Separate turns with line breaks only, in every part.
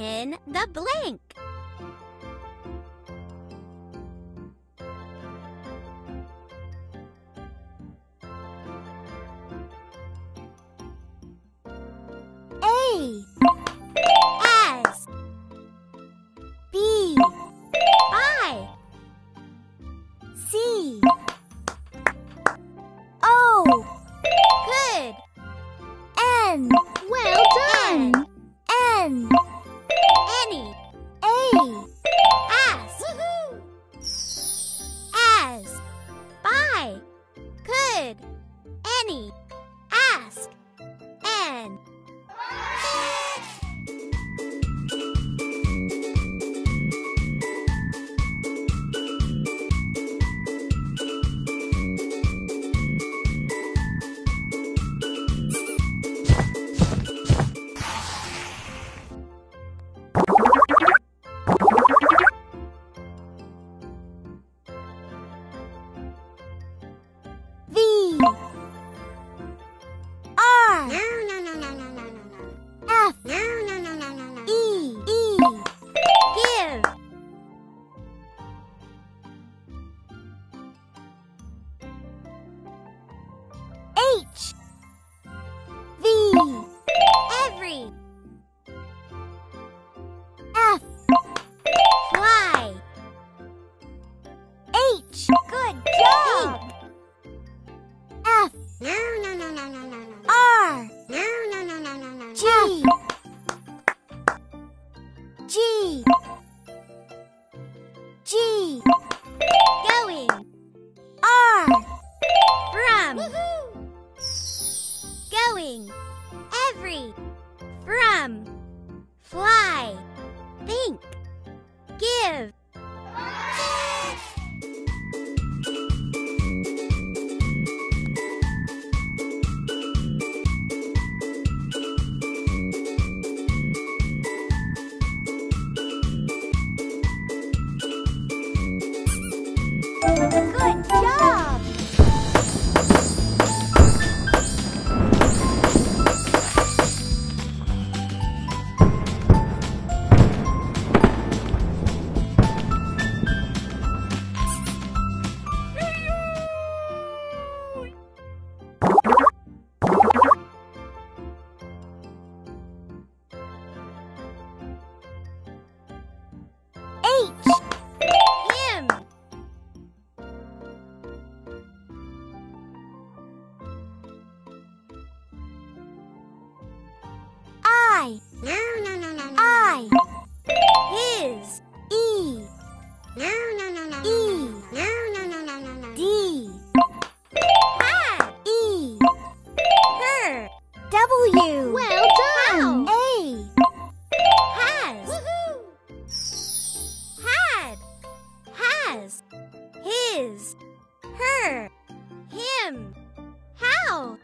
in the blank.
A
Fly. Think. Give.
Good job!
No, no, no, no, no.
I.
his,
E.
No, no, no, no.
E.
No, no, no, no, no, no.
D.
I.
E.
Her.
W.
Well done.
A.
Has. Had. Has. His. Her. Him. How.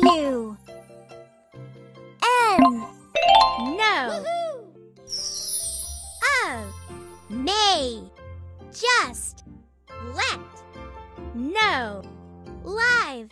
W. N.
No. O. May. Just Let. No. Live.